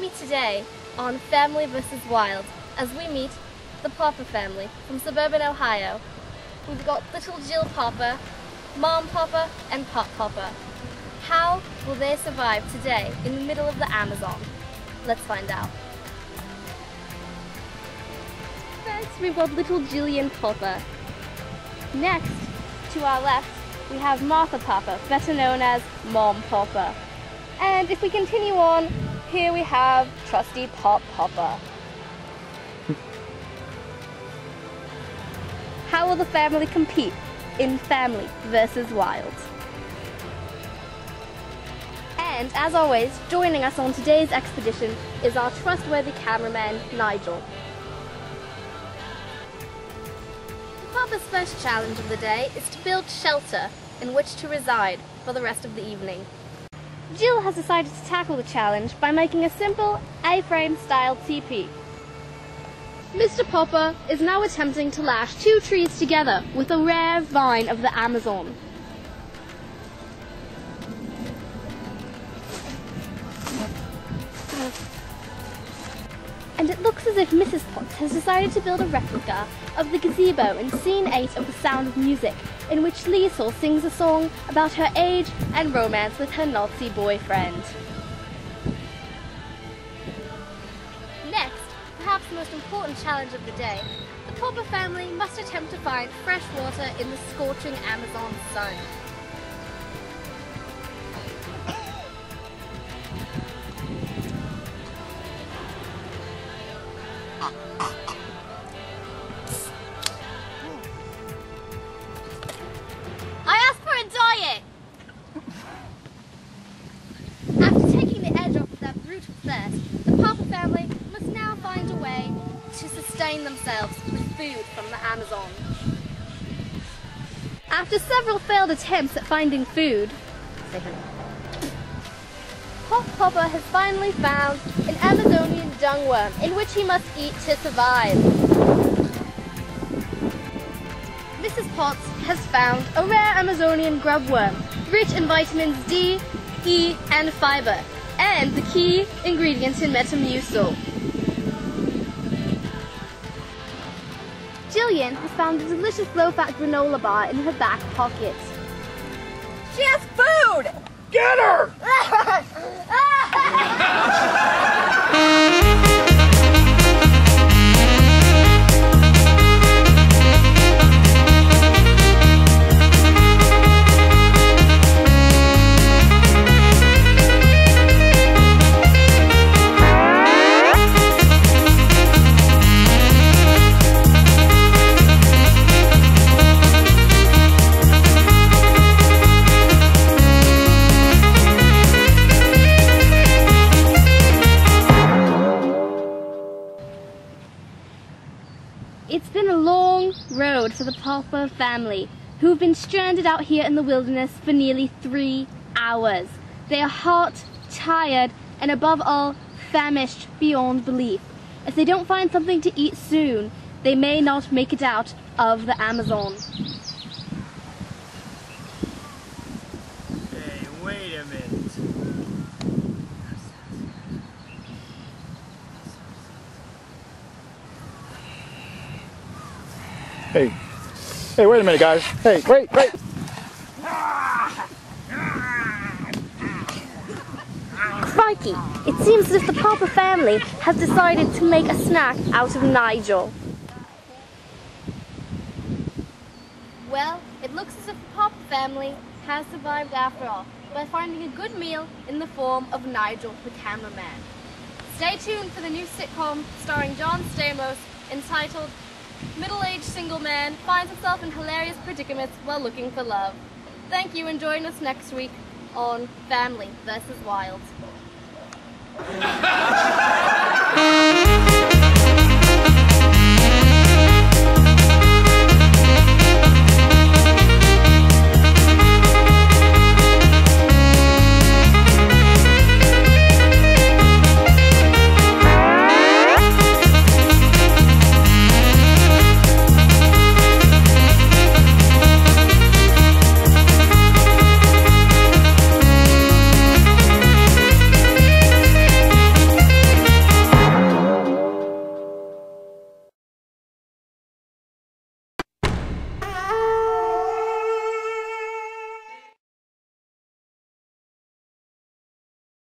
me today on Family vs. Wild as we meet the Popper family from suburban Ohio. We've got little Jill Popper, Mom Popper, and Pop Popper. How will they survive today in the middle of the Amazon? Let's find out. First, we've got little Jillian Popper. Next, to our left, we have Martha Popper, better known as Mom Popper. And if we continue on, here we have trusty Pop Popper. How will the family compete in Family versus Wild? And as always, joining us on today's expedition is our trustworthy cameraman, Nigel. Papa's first challenge of the day is to build shelter in which to reside for the rest of the evening. Jill has decided to tackle the challenge by making a simple A-frame style teepee. Mr. Popper is now attempting to lash two trees together with a rare vine of the Amazon. And it looks as if Mrs. Potts has decided to build a replica of the gazebo in scene 8 of The Sound of Music, in which Liesl sings a song about her age and romance with her Nazi boyfriend. Next, perhaps the most important challenge of the day, the Popper family must attempt to find fresh water in the scorching Amazon sun. Amazon. After several failed attempts at finding food, Pop Popper has finally found an Amazonian dung worm in which he must eat to survive. Mrs. Potts has found a rare Amazonian grub worm, rich in vitamins D, E, and fiber, and the key ingredient in Metamucil. Jillian has found a delicious low-fat granola bar in her back pocket. She has food! Get her! Road for the Popper family, who have been stranded out here in the wilderness for nearly three hours. They are hot, tired, and above all, famished beyond belief. If they don't find something to eat soon, they may not make it out of the Amazon. Hey, wait a minute. Hey. Hey, wait a minute, guys. Hey, wait, wait. Crikey! It seems as if the Popper family has decided to make a snack out of Nigel. Well, it looks as if the Popper family has survived after all by finding a good meal in the form of Nigel the cameraman. Stay tuned for the new sitcom starring John Stamos entitled Middle-aged single man finds himself in hilarious predicaments while looking for love. Thank you and join us next week on Family vs. Wild.